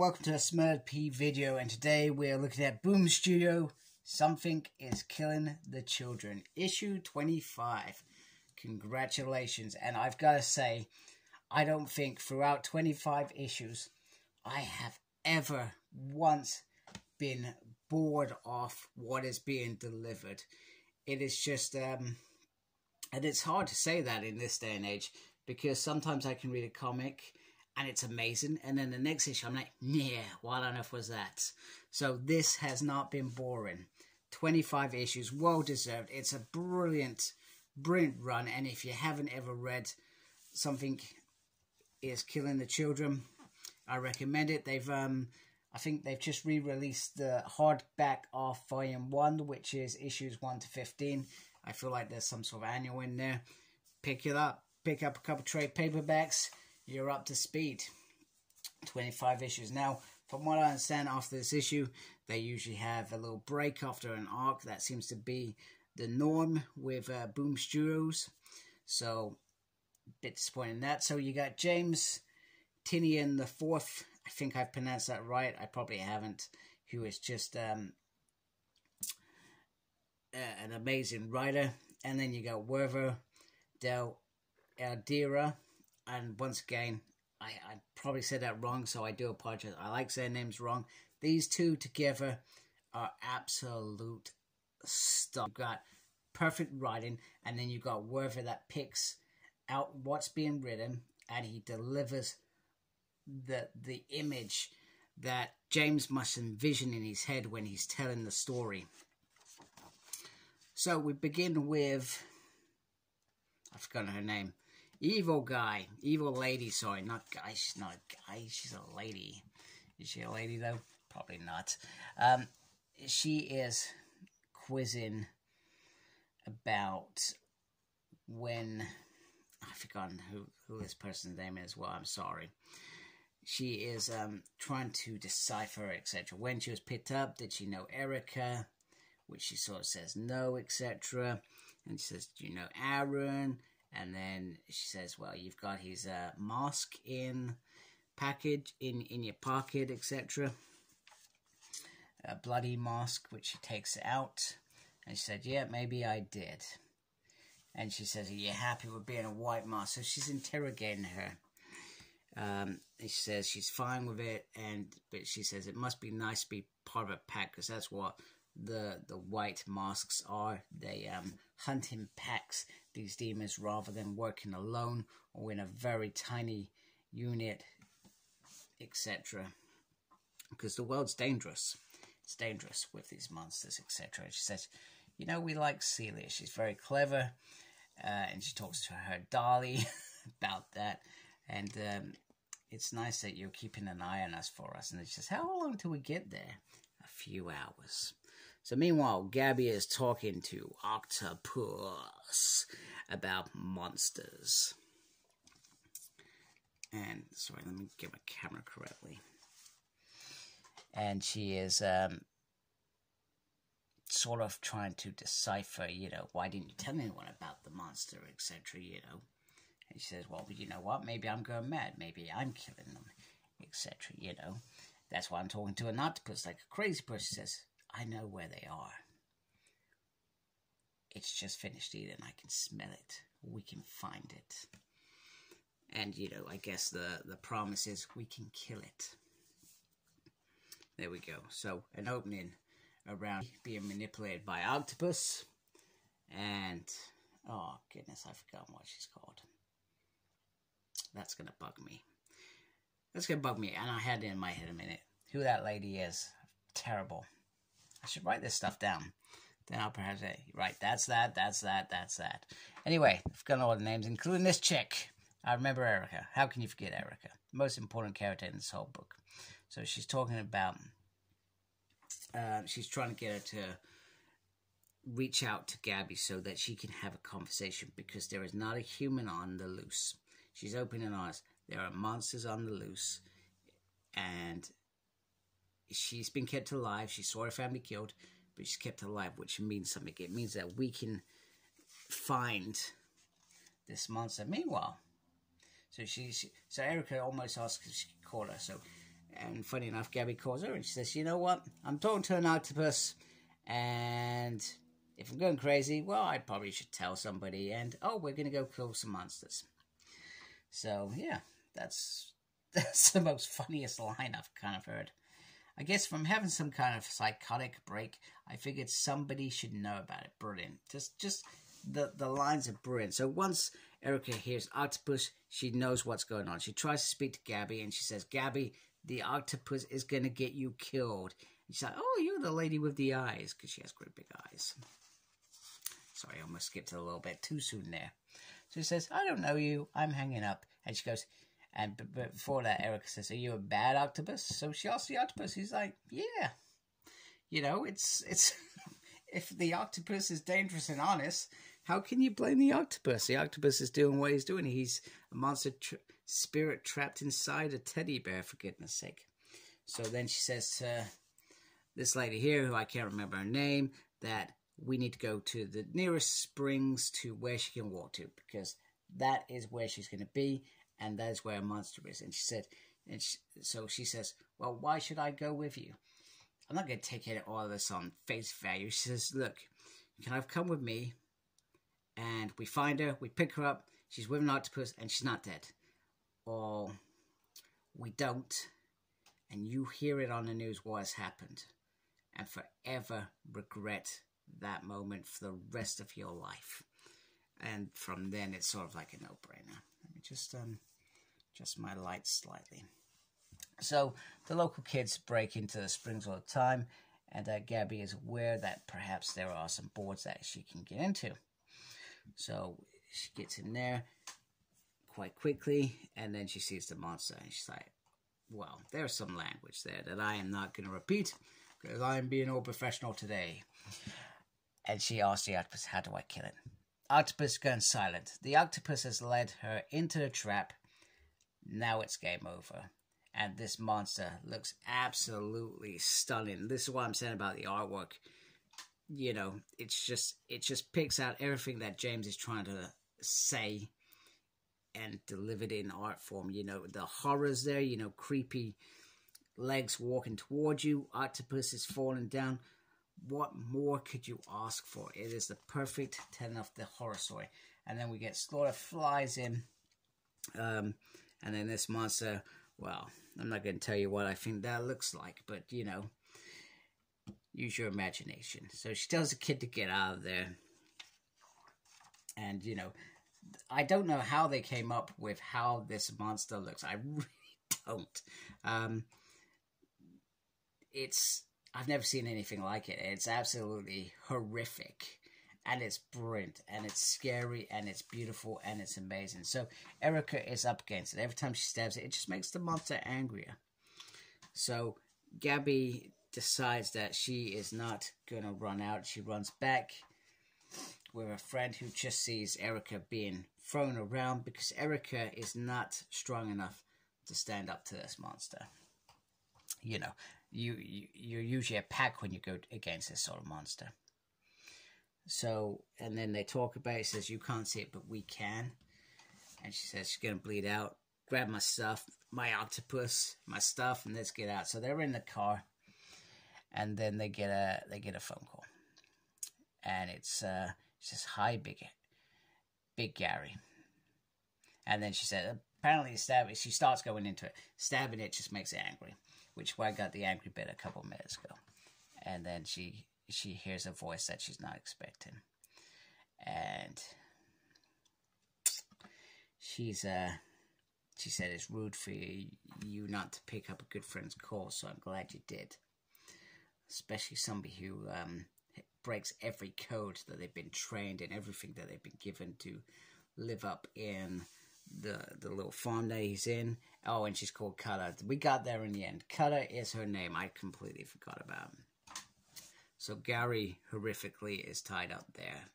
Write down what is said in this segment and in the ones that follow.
welcome to a Smerd P video, and today we are looking at Boom Studio. Something is killing the children. Issue 25. Congratulations, and I've got to say, I don't think throughout 25 issues I have ever once been bored off what is being delivered. It is just, um, and it's hard to say that in this day and age because sometimes I can read a comic and it's amazing. And then the next issue, I'm like, yeah, what on earth was that? So this has not been boring. 25 issues, well deserved. It's a brilliant, brilliant run. And if you haven't ever read something is killing the children, I recommend it. They've, um, I think they've just re-released the hardback of Volume One, which is issues one to 15. I feel like there's some sort of annual in there. Pick it up. Pick up a couple trade paperbacks you're up to speed. 25 issues. Now, from what I understand, after this issue, they usually have a little break after an arc. That seems to be the norm with uh, Boom Studios. So, a bit disappointing in that. So, you got James Tynion the fourth. I think I've pronounced that right. I probably haven't. Who is just um, an amazing writer. And then you got Werther Del Erdira and once again, I, I probably said that wrong, so I do apologize. I like saying names wrong. These two together are absolute stuff. You've got perfect writing, and then you've got Werther that picks out what's being written, and he delivers the the image that James must envision in his head when he's telling the story. So we begin with I've forgotten her name. Evil guy. Evil lady, sorry. Not guy. She's not a guy. She's a lady. Is she a lady, though? Probably not. Um, she is quizzing about when... I've forgotten who, who this person's name is. Well, I'm sorry. She is um, trying to decipher, etc. When she was picked up, did she know Erica? Which she sort of says no, etc. And she says, do you know Aaron? And then she says, well, you've got his uh, mask in package, in, in your pocket, etc. A bloody mask, which she takes out. And she said, yeah, maybe I did. And she says, are you happy with being a white mask? So she's interrogating her. Um, she says she's fine with it, and but she says it must be nice to be part of a pack because that's what the the white masks are. They um, hunt in packs these demons rather than working alone or in a very tiny unit, etc. Because the world's dangerous. It's dangerous with these monsters, etc. She says, you know, we like Celia. She's very clever. Uh, and she talks to her dolly about that. And um, it's nice that you're keeping an eye on us for us. And she says, how long till we get there? A few hours. So meanwhile, Gabby is talking to Octopus about monsters. And sorry, let me get my camera correctly. And she is um, sort of trying to decipher, you know, why didn't you tell anyone about the monster, etc., you know. And she says, well, you know what, maybe I'm going mad, maybe I'm killing them, etc., you know. That's why I'm talking to an octopus like a crazy person says, I know where they are. It's just finished eating. I can smell it. We can find it. And, you know, I guess the, the promise is we can kill it. There we go. So, an opening around being manipulated by octopus. And, oh, goodness, I've forgotten what she's called. That's going to bug me. That's going to bug me. And I had it in my head a minute. Who that lady is. Terrible. I should write this stuff down. Then I'll perhaps say, right, that's that, that's that, that's that. Anyway, I've got all the names, including this chick. I remember Erica. How can you forget Erica? Most important character in this whole book. So she's talking about, uh, she's trying to get her to reach out to Gabby so that she can have a conversation because there is not a human on the loose. She's open and honest. There are monsters on the loose. And she's been kept alive. She saw her family killed, but she's kept alive, which means something. It means that we can find this monster. Meanwhile, so she's so Erica almost asks if she can call her. So And funny enough, Gabby calls her and she says, "You know what? I'm talking to an octopus, and if I'm going crazy, well, I probably should tell somebody. And oh, we're gonna go kill some monsters." So yeah, that's that's the most funniest line I've kind of heard. I guess from having some kind of psychotic break, I figured somebody should know about it. Brilliant. Just just the the lines are brilliant. So once Erica hears octopus, she knows what's going on. She tries to speak to Gabby and she says, Gabby, the octopus is gonna get you killed. And she's like, Oh, you're the lady with the eyes, because she has great big eyes. Sorry, I almost skipped a little bit too soon there. So he says, I don't know you. I'm hanging up. And she goes, and but before that, Erica says, "Are you a bad octopus?" So she asks the octopus. He's like, "Yeah, you know, it's it's if the octopus is dangerous and honest, how can you blame the octopus? The octopus is doing what he's doing. He's a monster spirit trapped inside a teddy bear, for goodness sake." So then she says to this lady here, who I can't remember her name, that we need to go to the nearest springs to where she can walk to because that is where she's going to be and that is where a monster is. And she said, and she, so she says, well, why should I go with you? I'm not going to take it all of this on face value. She says, look, you can have come with me, and we find her, we pick her up, she's with an octopus, and she's not dead. Or we don't, and you hear it on the news what has happened, and forever regret that moment for the rest of your life. And from then, it's sort of like a no-brainer. Let me just um, just my lights slightly. So the local kids break into the springs all the time, and uh, Gabby is aware that perhaps there are some boards that she can get into. So she gets in there quite quickly, and then she sees the monster, and she's like, well, there's some language there that I am not going to repeat, because I am being all professional today. And she asks the octopus, how do I kill it? Octopus goes silent. The octopus has led her into the trap, now it's game over. And this monster looks absolutely stunning. This is what I'm saying about the artwork. You know, it's just it just picks out everything that James is trying to say and deliver it in art form. You know, the horrors there, you know, creepy legs walking towards you, octopus is falling down. What more could you ask for? It is the perfect ten of the horror story. And then we get Slaughter flies in. Um, and then this monster, well, I'm not going to tell you what I think that looks like, but you know, use your imagination. So she tells the kid to get out of there. And, you know, I don't know how they came up with how this monster looks. I really don't. Um, it's, I've never seen anything like it. It's absolutely horrific and it's brilliant and it's scary and it's beautiful and it's amazing. So Erica is up against it. Every time she stabs it, it just makes the monster angrier. So Gabby decides that she is not going to run out. She runs back with a friend who just sees Erica being thrown around because Erica is not strong enough to stand up to this monster. You know, you, you you're usually a pack when you go against this sort of monster. So, and then they talk about it. Says, You can't see it, but we can. And she says, She's going to bleed out. Grab my stuff, my octopus, my stuff, and let's get out. So they're in the car. And then they get a they get a phone call. And it's uh she says, Hi, big big Gary. And then she said, apparently stabbing she starts going into it. Stabbing it just makes it angry. Which why I got the angry bit a couple minutes ago. And then she she hears a voice that she's not expecting. And she's uh she said it's rude for you, you not to pick up a good friend's call, so I'm glad you did. Especially somebody who um, breaks every code that they've been trained and everything that they've been given to live up in the the little farm that he's in. Oh, and she's called Cutter. We got there in the end. Cutter is her name. I completely forgot about. Him. So Gary horrifically is tied up there.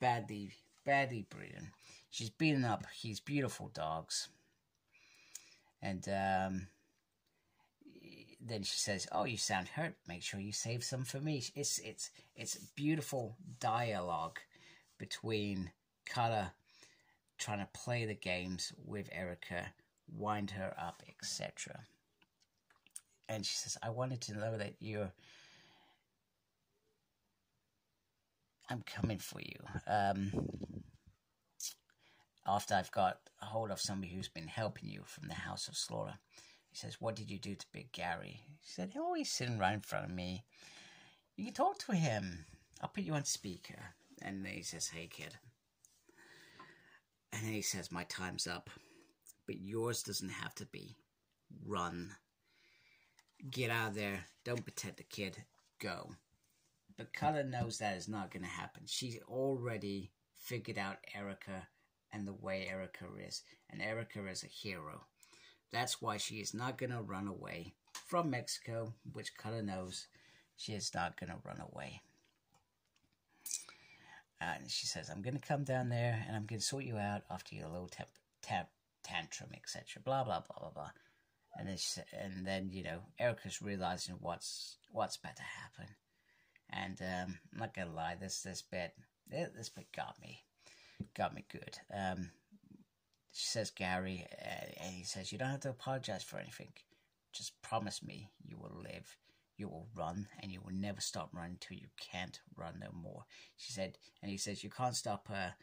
Badly, badly beaten. She's beaten up his beautiful dogs. And um, then she says, "Oh, you sound hurt. Make sure you save some for me." It's it's it's beautiful dialogue between Cutter trying to play the games with Erica, wind her up, etc. and she says, I wanted to know that you're. I'm coming for you. Um, after I've got a hold of somebody who's been helping you from the House of Slaughter. He says, What did you do to Big Gary? He said, Oh, he's sitting right in front of me. You can talk to him. I'll put you on speaker. And then he says, Hey, kid. And he says, My time's up. But yours doesn't have to be. Run. Get out of there. Don't protect the kid. Go. But Cullen knows that is not going to happen. She's already figured out Erica and the way Erica is. And Erica is a hero. That's why she is not going to run away from Mexico, which Cullen knows she is not going to run away. And she says, I'm going to come down there and I'm going to sort you out after your little temp, temp, tantrum, etc. Blah, blah, blah, blah, blah. And then, she, and then, you know, Erica's realizing what's what's about to happen. And um, I'm not to lie, this, this bit, this bit got me got me good. Um, she says, Gary, uh, and he says, You don't have to apologize for anything. Just promise me you will live, you will run, and you will never stop running till you can't run no more. She said, and he says, You can't stop a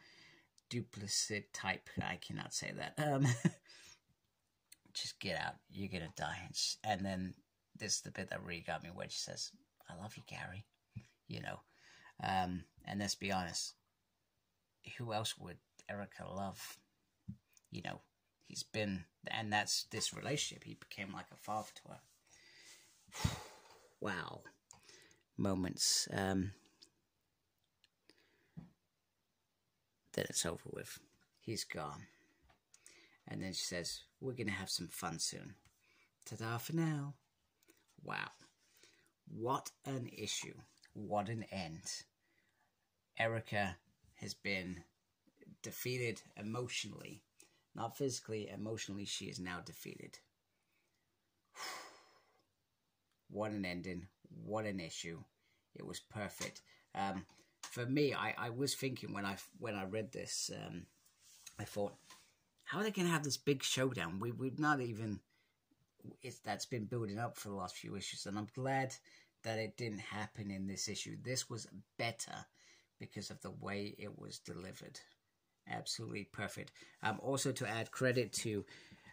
duplicit type. I cannot say that. Um, just get out. You're to die. And, she, and then this is the bit that really got me where she says, I love you, Gary. You know. Um, and let's be honest, who else would Erica love? You know, he's been, and that's this relationship. He became like a father to her. wow. Moments. Um, then it's over with. He's gone. And then she says, We're going to have some fun soon. Ta da for now. Wow. What an issue. What an end. Erica has been defeated emotionally. Not physically, emotionally, she is now defeated. what an ending. What an issue. It was perfect. Um, for me, I, I was thinking when I when I read this, um, I thought, how are they going to have this big showdown? We we've not even it's that's been building up for the last few issues, and I'm glad that it didn't happen in this issue. This was better because of the way it was delivered. Absolutely perfect. Um, also to add credit to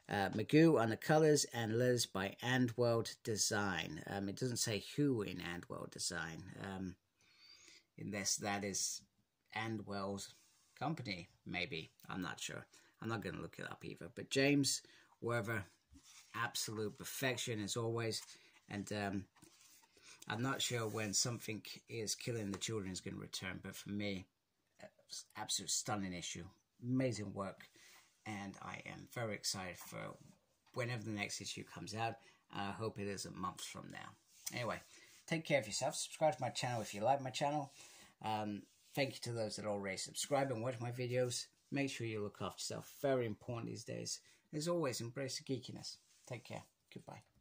uh, Magoo on the colors and Liz by Andworld Design. Um, it doesn't say who in Andworld Design, um, in this, that is Andwell's company, maybe. I'm not sure. I'm not going to look it up either. But James Werther, absolute perfection as always. And um, I'm not sure when something is killing the children is going to return, but for me, absolute stunning issue, amazing work, and I am very excited for whenever the next issue comes out. I hope it is a month from now. Anyway, take care of yourself. Subscribe to my channel if you like my channel. Um, thank you to those that already subscribe and watch my videos. Make sure you look after yourself. Very important these days. As always, embrace the geekiness. Take care. Goodbye.